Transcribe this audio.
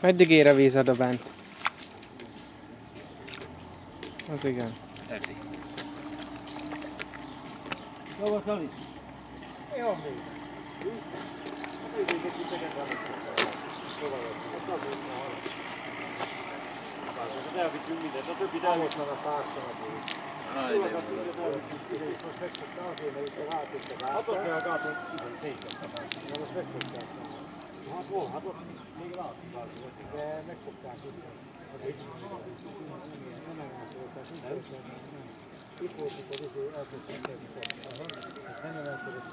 Meddig ér a víz oda bent? Az igen. Eddig. Jó, Sali. Jó, még. Hát. Hát elvittünk mindent, a többit elvittünk a társadalmat. Aj, Jó, de hát mindent elvittünk ide, és most megfogta azért, mert itt a látott a gátat. Hát ott meg a gátat, igen. Na most megfogták. Hát hol? Hát ott még látott de megfogták itt. Az egy nem nincs nem. Itt volt itt az izé, elkezdtek tenni. Aha, nem emelkedett